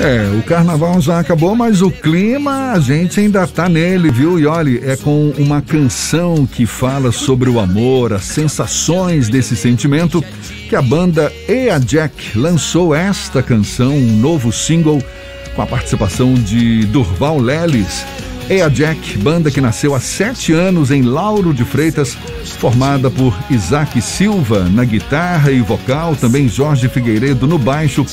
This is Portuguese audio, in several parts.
É, o carnaval já acabou, mas o clima a gente ainda tá nele, viu? E olha, é com uma canção que fala sobre o amor, as sensações desse sentimento, que a banda Ea Jack lançou esta canção, um novo single, com a participação de Durval Lelis. Ea Jack, banda que nasceu há sete anos em Lauro de Freitas, formada por Isaac Silva na guitarra e vocal, também Jorge Figueiredo no baixo,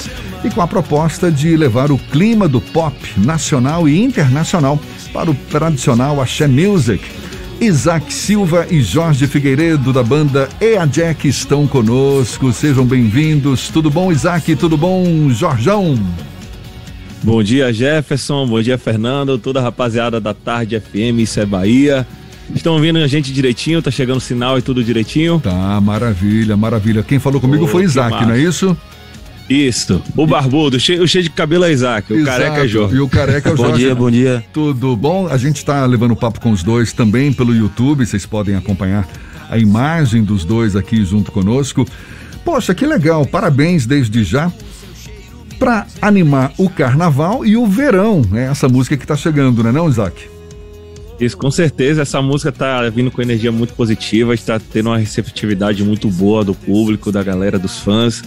e com a proposta de levar o clima do pop nacional e internacional para o tradicional Axé Music. Isaac Silva e Jorge Figueiredo da banda Ea Jack estão conosco. Sejam bem-vindos. Tudo bom, Isaac? Tudo bom, Jorjão? Bom dia, Jefferson. Bom dia, Fernando. Toda a rapaziada da Tarde FM, isso é Bahia. Estão ouvindo a gente direitinho? Tá chegando sinal e tudo direitinho? Tá, maravilha, maravilha. Quem falou comigo oh, foi Isaac, não é isso? Isso, o barbudo, cheio, o cheio de cabelo é Isaac, o Exato. careca é Jorge. E o careca é o Jorge. bom dia, bom dia. Tudo bom? A gente está levando papo com os dois também pelo YouTube, vocês podem acompanhar a imagem dos dois aqui junto conosco. Poxa, que legal, parabéns desde já para animar o carnaval e o verão, né? Essa música que está chegando, né, não, Isaac? Isso, com certeza. Essa música está vindo com energia muito positiva, está tendo uma receptividade muito boa do público, da galera, dos fãs.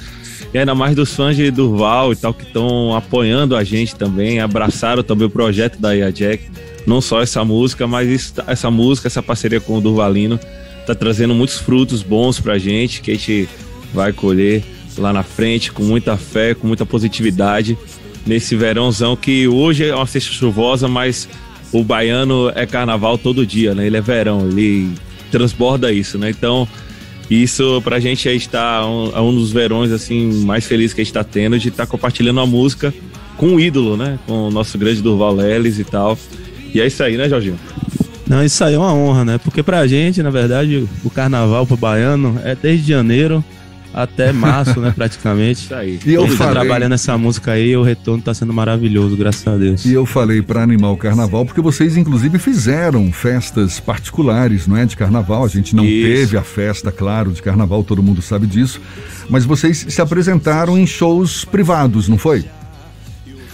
E ainda mais dos fãs de Durval e tal, que estão apoiando a gente também, abraçaram também o projeto da IA Jack. Não só essa música, mas isso, essa música, essa parceria com o Durvalino, tá trazendo muitos frutos bons pra gente, que a gente vai colher lá na frente, com muita fé, com muita positividade, nesse verãozão que hoje é uma sexta chuvosa, mas o baiano é carnaval todo dia, né? Ele é verão, ele transborda isso, né? Então, isso pra gente aí está um, é um dos verões assim mais felizes que a gente está tendo de estar tá compartilhando a música com o ídolo, né? Com o nosso grande Durval Leles e tal. E é isso aí, né, Jorginho? Não, isso aí é uma honra, né? Porque pra gente, na verdade, o carnaval pro baiano é desde janeiro até março, né, praticamente. Isso aí. E eu Ele falei... trabalhando essa música aí, o retorno tá sendo maravilhoso, graças a Deus. E eu falei para animar o carnaval, porque vocês inclusive fizeram festas particulares, não é, de carnaval. A gente não Isso. teve a festa, claro, de carnaval, todo mundo sabe disso. Mas vocês se apresentaram em shows privados, não foi?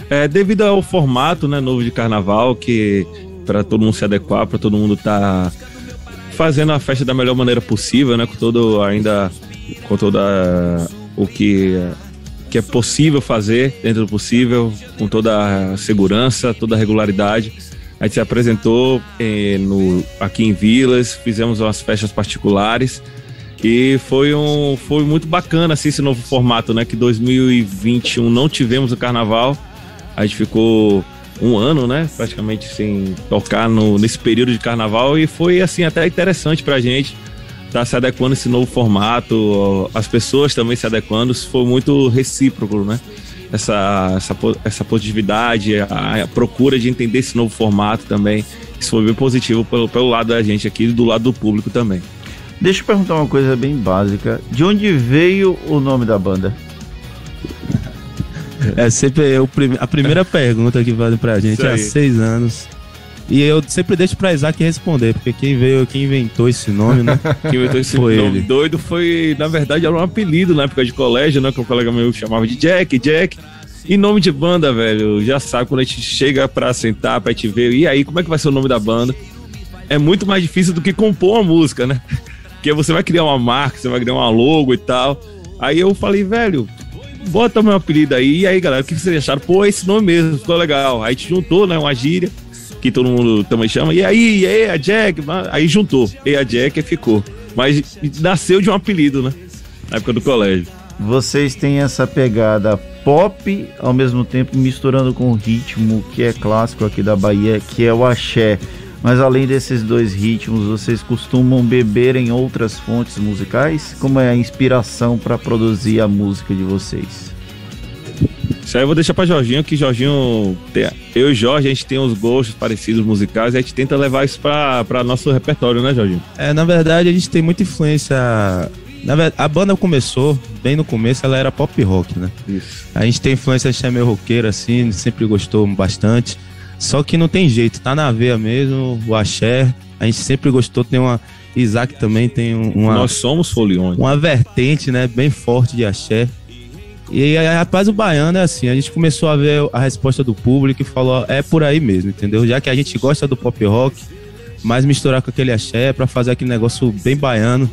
É, devido ao formato, né, novo de carnaval, que para todo mundo se adequar, para todo mundo tá fazendo a festa da melhor maneira possível, né, com todo ainda com toda o que, que é possível fazer dentro do possível, com toda a segurança, toda a regularidade. A gente se apresentou eh, no, aqui em Vilas, fizemos umas festas particulares e foi, um, foi muito bacana assim, esse novo formato, né? Que 2021 não tivemos o carnaval, a gente ficou um ano, né? Praticamente sem tocar no, nesse período de carnaval e foi assim até interessante pra gente tá se adequando a esse novo formato, as pessoas também se adequando, isso foi muito recíproco, né? Essa, essa, essa positividade, a, a, procura de entender esse novo formato também, isso foi bem positivo pelo, pelo lado da gente aqui e do lado do público também. Deixa eu perguntar uma coisa bem básica. De onde veio o nome da banda? É sempre a primeira pergunta que fazem pra gente há seis anos. E eu sempre deixo pra Isaac responder, porque quem veio, quem inventou esse nome, né? Quem inventou esse foi nome ele. doido foi, na verdade, era um apelido na época de colégio, né? Que o colega meu chamava de Jack, Jack. E nome de banda, velho, já sabe quando a gente chega pra sentar, pra te ver, e aí, como é que vai ser o nome da banda? É muito mais difícil do que compor uma música, né? Porque você vai criar uma marca, você vai criar uma logo e tal. Aí eu falei, velho, bota meu apelido aí. E aí, galera, o que vocês acharam? Pô, esse nome mesmo, ficou legal. Aí te juntou, né? Uma gíria que todo mundo também chama. E aí, e aí, a Jack, aí juntou. E a Jack ficou. Mas nasceu de um apelido, né? Na época do colégio. Vocês têm essa pegada pop, ao mesmo tempo misturando com o ritmo que é clássico aqui da Bahia, que é o axé. Mas além desses dois ritmos, vocês costumam beber em outras fontes musicais? Como é a inspiração para produzir a música de vocês? Isso aí eu vou deixar pra Jorginho, que Jorginho. Tem, eu e Jorge, a gente tem uns gostos parecidos musicais e a gente tenta levar isso pra, pra nosso repertório, né, Jorginho? É, na verdade, a gente tem muita influência. Na verdade, a banda começou, bem no começo, ela era pop rock, né? Isso. A gente tem influência de meio roqueira, assim, sempre gostou bastante. Só que não tem jeito, tá na veia mesmo, o axé. A gente sempre gostou, tem uma. Isaac também tem uma. Nós somos foliões. Uma vertente, né? Bem forte de axé. E aí, rapaz, o baiano é assim, a gente começou a ver a resposta do público e falou, é por aí mesmo, entendeu? Já que a gente gosta do pop rock, mas misturar com aquele axé para fazer aquele negócio bem baiano.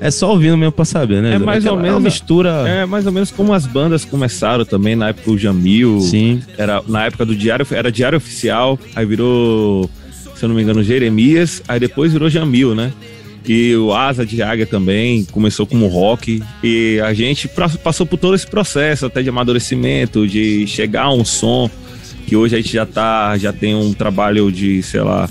É só ouvindo mesmo pra saber, né? É mais Aquela- ou menos uma mistura. É mais ou menos como as bandas começaram também na época do Jamil. Sim. Era na época do diário, era diário oficial, aí virou, se eu não me engano, Jeremias, aí depois virou Jamil, né? E o Asa de Águia também começou como rock. E a gente passou por todo esse processo, até de amadurecimento, de chegar a um som que hoje a gente já tá, já tem um trabalho de, sei lá,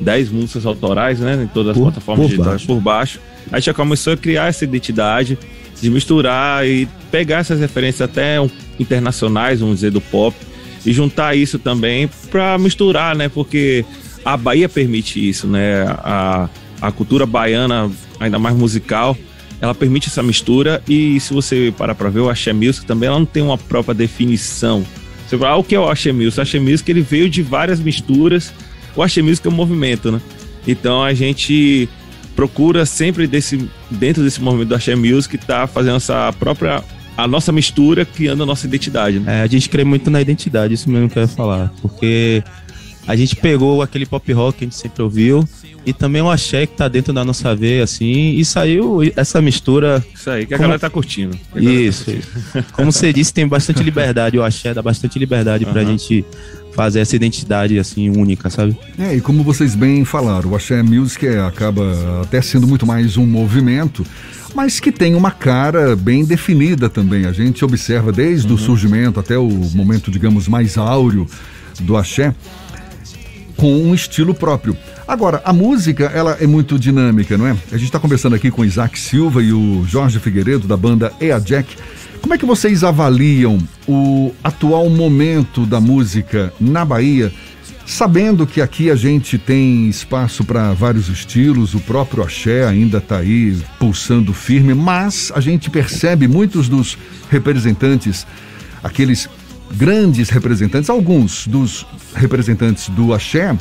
10 músicas autorais, né? Em todas as Por- plataformas por digitais baixo. por baixo. A gente já começou a criar essa identidade de misturar e pegar essas referências até internacionais, vamos dizer, do pop, e juntar isso também para misturar, né? Porque a Bahia permite isso, né? A, a cultura baiana, ainda mais musical, ela permite essa mistura e se você parar para ver o Axé Music também, ela não tem uma própria definição. Você fala, ah, o que é o Axé Music? O Axé Music ele veio de várias misturas. O Axé Music é um movimento, né? Então a gente procura sempre desse dentro desse movimento do Axé Music tá fazendo essa própria a nossa mistura, criando a nossa identidade, né? É, a gente crê muito na identidade, isso mesmo que eu ia falar. Porque a gente pegou aquele pop rock que a gente sempre ouviu e também o axé que tá dentro da nossa veia, assim, e saiu essa mistura. Isso aí que a Como- galera tá curtindo. Que a galera Isso, isso. Como você disse, tem bastante liberdade, o axé dá bastante liberdade pra Aham. gente fazer essa identidade, assim, única, sabe? É, e como vocês bem falaram, o Axé Music é, acaba até sendo muito mais um movimento, mas que tem uma cara bem definida também. A gente observa desde o surgimento até o momento, digamos, mais áureo do Axé, com um estilo próprio. Agora, a música, ela é muito dinâmica, não é? A gente está conversando aqui com o Isaac Silva e o Jorge Figueiredo, da banda Ea Jack. Como é que vocês avaliam o atual momento da música na Bahia, sabendo que aqui a gente tem espaço para vários estilos, o próprio axé ainda está aí pulsando firme, mas a gente percebe muitos dos representantes, aqueles grandes representantes, alguns dos representantes do axé,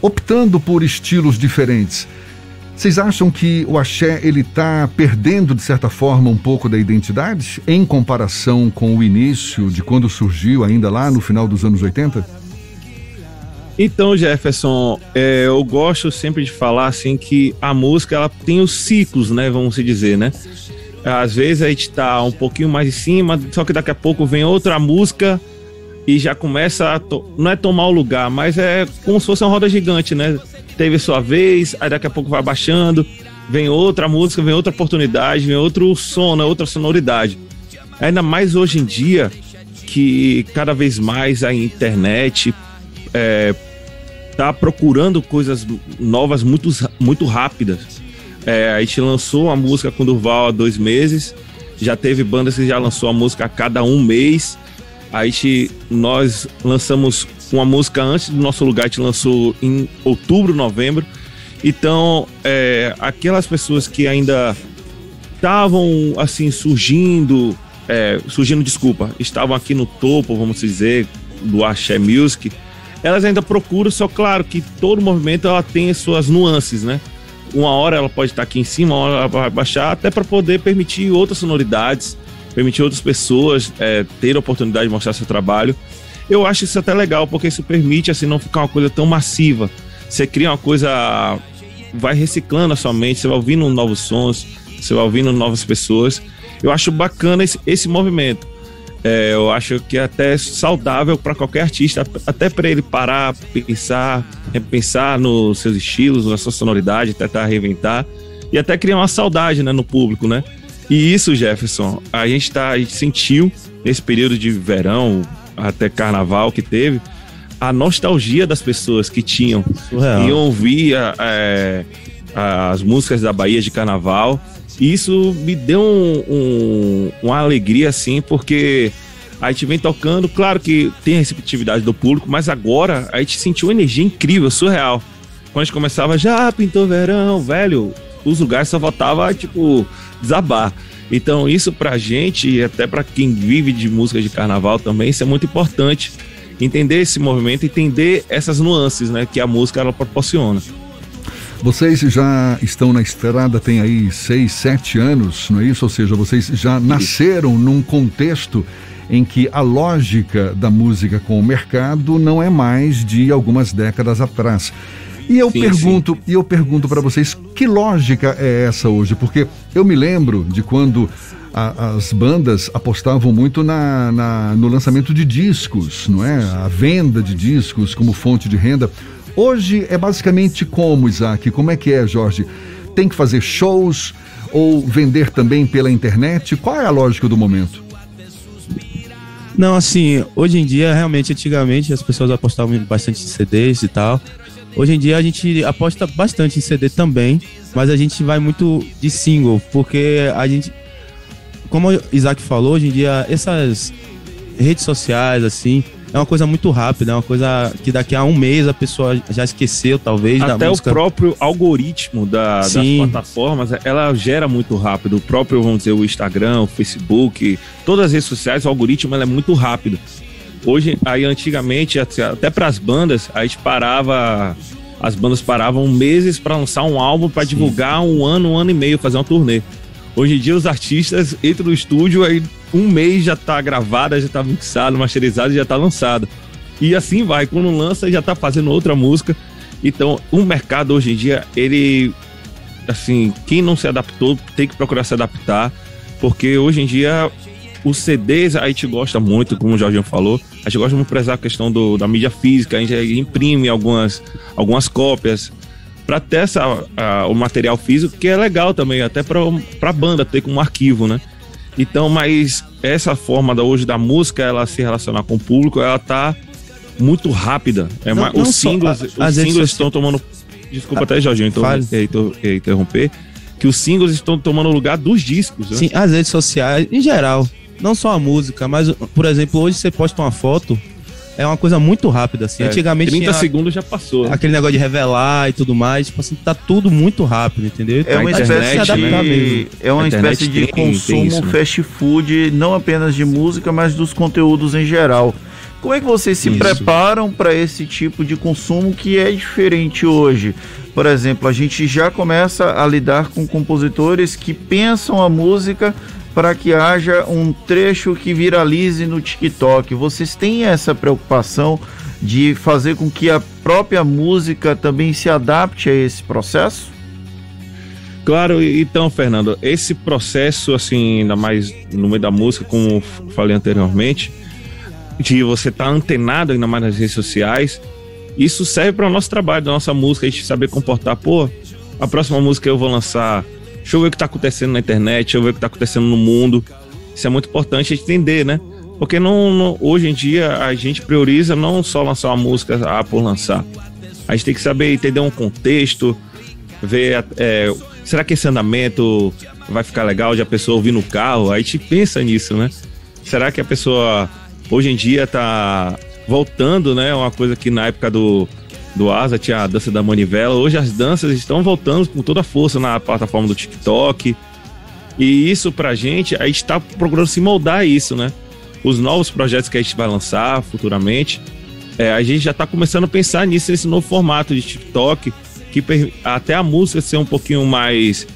optando por estilos diferentes. Vocês acham que o axé ele está perdendo de certa forma um pouco da identidade em comparação com o início de quando surgiu ainda lá no final dos anos 80? Então, Jefferson, é, eu gosto sempre de falar assim que a música ela tem os ciclos, né? Vamos se dizer, né? Às vezes a gente tá um pouquinho mais em cima, só que daqui a pouco vem outra música e já começa a. Não é tomar o lugar, mas é como se fosse uma roda gigante, né? Teve sua vez, aí daqui a pouco vai baixando, vem outra música, vem outra oportunidade, vem outro som, né? outra sonoridade. Ainda mais hoje em dia, que cada vez mais a internet é, tá procurando coisas novas muito, muito rápidas. É, a gente lançou a música com Durval há dois meses, já teve bandas que já lançou a música a cada um mês. A gente, nós lançamos uma música antes do nosso lugar, a gente lançou em outubro, novembro. Então, é, aquelas pessoas que ainda estavam assim surgindo, é, surgindo, desculpa, estavam aqui no topo, vamos dizer, do Axé Music, elas ainda procuram, só claro que todo movimento ela tem as suas nuances, né? Uma hora ela pode estar aqui em cima, uma hora ela vai baixar, até para poder permitir outras sonoridades, permitir outras pessoas é, ter a oportunidade de mostrar seu trabalho. Eu acho isso até legal, porque isso permite assim não ficar uma coisa tão massiva. Você cria uma coisa, vai reciclando a sua mente, você vai ouvindo novos sons, você vai ouvindo novas pessoas. Eu acho bacana esse, esse movimento. É, eu acho que é até saudável para qualquer artista, até para ele parar, pensar, repensar nos seus estilos, na sua sonoridade, tentar reinventar e até criar uma saudade né, no público, né? E isso, Jefferson, a gente, tá, a gente sentiu nesse período de verão até carnaval que teve a nostalgia das pessoas que tinham Surreal. iam ouvir é, as músicas da Bahia de Carnaval. E isso me deu um- um- uma alegria, assim, porque a gente vem tocando, claro que tem a receptividade do público, mas agora a gente sentiu uma energia incrível, surreal. Quando a gente começava, já pintou verão, velho, os lugares só voltava, tipo, desabar. Então, isso pra gente, e até pra quem vive de música de carnaval também, isso é muito importante. Entender esse movimento, entender essas nuances, né, que a música ela proporciona. Vocês já estão na estrada tem aí seis, sete anos, não é isso? Ou seja, vocês já nasceram num contexto em que a lógica da música com o mercado não é mais de algumas décadas atrás. E eu sim, pergunto, sim. e eu pergunto para vocês, que lógica é essa hoje? Porque eu me lembro de quando a, as bandas apostavam muito na, na, no lançamento de discos, não é? A venda de discos como fonte de renda. Hoje é basicamente como, Isaac? Como é que é, Jorge? Tem que fazer shows ou vender também pela internet? Qual é a lógica do momento? Não, assim, hoje em dia, realmente, antigamente as pessoas apostavam bastante em CDs e tal. Hoje em dia a gente aposta bastante em CD também, mas a gente vai muito de single, porque a gente como o Isaac falou, hoje em dia essas redes sociais, assim, é uma coisa muito rápida, é uma coisa que daqui a um mês a pessoa já esqueceu, talvez, Até da música. o próprio algoritmo da, das plataformas, ela gera muito rápido. O próprio, vamos dizer, o Instagram, o Facebook, todas as redes sociais, o algoritmo é muito rápido. Hoje, aí antigamente, até para as bandas, a gente parava, as bandas paravam meses para lançar um álbum, para divulgar um ano, um ano e meio, fazer uma turnê. Hoje em dia os artistas entram no estúdio, aí um mês já tá gravada, já tá mixado, masterizado, já tá lançado. E assim vai, quando lança já tá fazendo outra música. Então, o mercado hoje em dia, ele assim, quem não se adaptou tem que procurar se adaptar, porque hoje em dia os CDs a gente gosta muito, como o Jorginho falou, a gente gosta muito de prezar a questão do, da mídia física, a gente imprime algumas, algumas cópias, para ter essa, a, o material físico, que é legal também, até para a banda ter como arquivo, né? Então, mas essa forma da hoje da música, ela se relacionar com o público, ela tá muito rápida. É não, não os singles, só, os singles estão tomando. Desculpa até, Jorginho, então, interromper. Que os singles estão tomando o lugar dos discos. Né? Sim, as redes sociais, em geral. Não só a música, mas, por exemplo, hoje você posta uma foto é uma coisa muito rápida, assim. É, Antigamente 30 tinha segundos já passou. Né? Aquele negócio de revelar e tudo mais. Tipo assim, tá tudo muito rápido, entendeu? É uma espécie de, é uma espécie de tem, consumo tem isso, né? fast food, não apenas de música, mas dos conteúdos em geral. Como é que vocês se isso. preparam para esse tipo de consumo que é diferente hoje? Por exemplo, a gente já começa a lidar com compositores que pensam a música para que haja um trecho que viralize no TikTok. Vocês têm essa preocupação de fazer com que a própria música também se adapte a esse processo? Claro, então, Fernando, esse processo, assim, ainda mais no meio da música, como falei anteriormente, de você estar tá antenado ainda mais nas redes sociais, isso serve para o nosso trabalho, da nossa música, a gente saber comportar, pô, a próxima música eu vou lançar Deixa eu ver o que está acontecendo na internet, deixa eu ver o que está acontecendo no mundo. Isso é muito importante entender, né? Porque não, não, hoje em dia a gente prioriza não só lançar uma música ah, por lançar. A gente tem que saber entender um contexto, ver é, será que esse andamento vai ficar legal de a pessoa ouvir no carro? Aí a gente pensa nisso, né? Será que a pessoa hoje em dia está voltando, né? Uma coisa que na época do do Asa, tinha a dança da manivela. Hoje as danças estão voltando com toda a força na plataforma do TikTok. E isso pra gente, a gente tá procurando se moldar isso, né? Os novos projetos que a gente vai lançar futuramente, é, a gente já tá começando a pensar nisso, nesse novo formato de TikTok, que até a música ser um pouquinho mais,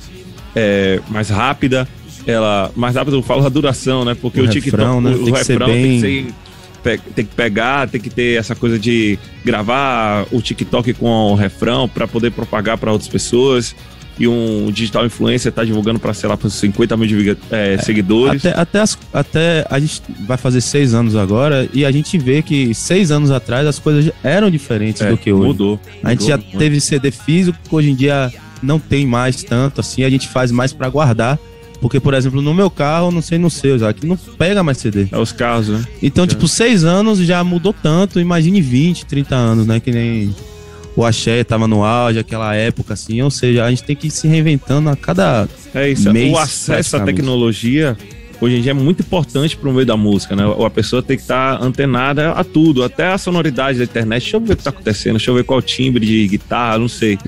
é, mais rápida, ela mais rápida eu falo a duração, né? Porque o, o TikTok, refrão, né? o, o refrão bem... tem que ser tem que pegar, tem que ter essa coisa de gravar o TikTok com o refrão para poder propagar para outras pessoas. E um digital influencer está divulgando para, sei lá, para 50 mil de, é, é, seguidores. Até, até, as, até a gente vai fazer seis anos agora e a gente vê que seis anos atrás as coisas eram diferentes é, do que hoje. Mudou. A gente já teve CD físico, hoje em dia não tem mais tanto assim, a gente faz mais para guardar porque, por exemplo, no meu carro, não sei no seu, já que não pega mais CD. É os carros, né? Então, é. tipo, seis anos já mudou tanto, imagine 20, 30 anos, né? Que nem o axé tava no auge, aquela época, assim. Ou seja, a gente tem que ir se reinventando a cada é isso, mês. O acesso à tecnologia hoje em dia é muito importante para o meio da música, né? A pessoa tem que estar tá antenada a tudo, até a sonoridade da internet. Deixa eu ver o que está acontecendo, deixa eu ver qual timbre de guitarra, não sei.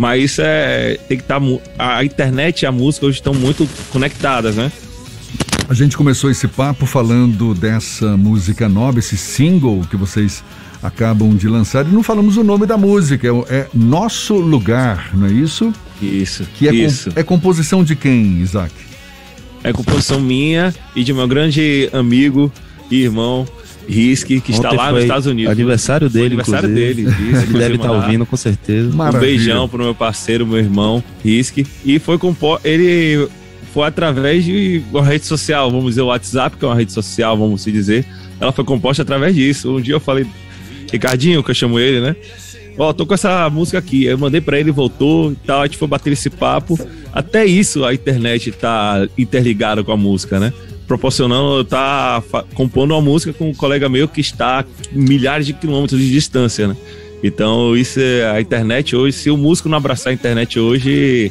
Mas isso é. Tem que estar. Tá, a internet e a música hoje estão muito conectadas, né? A gente começou esse papo falando dessa música nova, esse single que vocês acabam de lançar e não falamos o nome da música, é, é Nosso Lugar, não é isso? Isso. Que é, isso. Com, é composição de quem, Isaac? É composição minha e de meu grande amigo e irmão Risque, que Ontem está lá nos Estados Unidos. Aniversário dele, aniversário dele. Isso, Ele deve estar tá ouvindo, com certeza. Maravilha. Um beijão pro meu parceiro, meu irmão, Risque. E foi com ele foi através de uma rede social, vamos dizer, o WhatsApp, que é uma rede social, vamos se dizer. Ela foi composta através disso. Um dia eu falei, Ricardinho, que eu chamo ele, né? Ó, oh, tô com essa música aqui. Eu mandei para ele, voltou e tal. A gente foi bater esse papo. Até isso a internet tá interligada com a música, né? Proporcionando, tá compondo uma música com um colega meu que está a milhares de quilômetros de distância, né? Então, isso é a internet hoje. Se o músico não abraçar a internet hoje,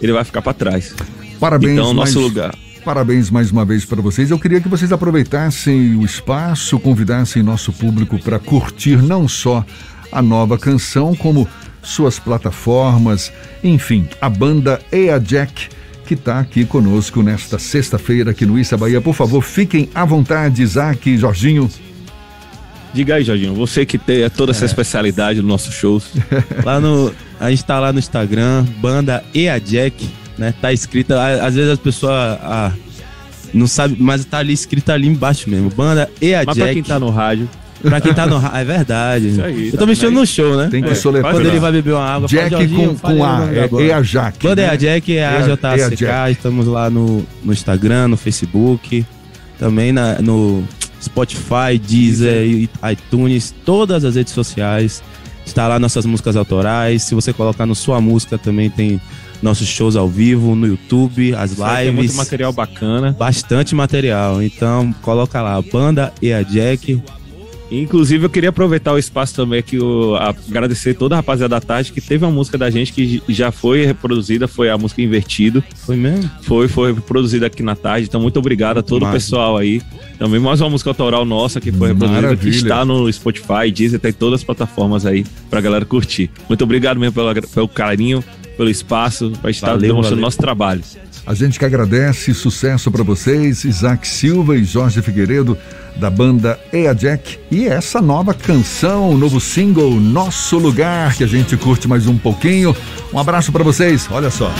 ele vai ficar para trás. Parabéns. Então, nosso mais, lugar. Parabéns mais uma vez para vocês. Eu queria que vocês aproveitassem o espaço, convidassem nosso público para curtir não só a nova canção, como suas plataformas, enfim, a banda Ea Jack que está aqui conosco nesta sexta-feira aqui no Issa Bahia. Por favor, fiquem à vontade, Isaac e Jorginho. Diga aí, Jorginho, você que tem toda essa é. especialidade nos nossos shows. lá no, a gente está lá no Instagram, banda Ea Jack né? Tá escrita, às vezes as pessoas ah, não sabe, mas tá ali escrita ali embaixo mesmo. Banda e a mas Jack. Pra quem tá no rádio. Pra quem tá no rádio, é verdade. Isso aí, eu tô tá mexendo no show, né? Tem que é, soletrar. Quando ele vai beber uma água, Jack fala, com, com A, é, e a Jack. Banda né? e a Jack é a JACK, estamos lá no, no Instagram, no Facebook, também na, no Spotify, Deezer, iTunes, todas as redes sociais. Está lá nossas músicas autorais. Se você colocar no sua música também tem nossos shows ao vivo no YouTube, as lives. Tem muito material bacana. Bastante material. Então, coloca lá, Banda e a Jack. Inclusive, eu queria aproveitar o espaço também aqui, o, agradecer toda a rapaziada da tarde que teve uma música da gente que já foi reproduzida, foi a música Invertido. Foi mesmo? Foi, foi reproduzida aqui na tarde. Então, muito obrigado a todo o pessoal aí. Também mais uma música autoral nossa que foi reproduzida, Maravilha. que está no Spotify, Deezer, tem todas as plataformas aí pra galera curtir. Muito obrigado mesmo pelo, pelo carinho, pelo espaço, para estar valeu, demonstrando valeu. nosso trabalho. A gente que agradece, sucesso para vocês, Isaac Silva e Jorge Figueiredo, da banda Ea Jack. E essa nova canção, novo single, Nosso Lugar, que a gente curte mais um pouquinho. Um abraço para vocês, olha só.